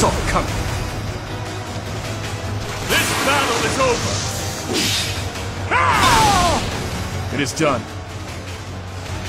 saw it coming. This battle is over! It is done.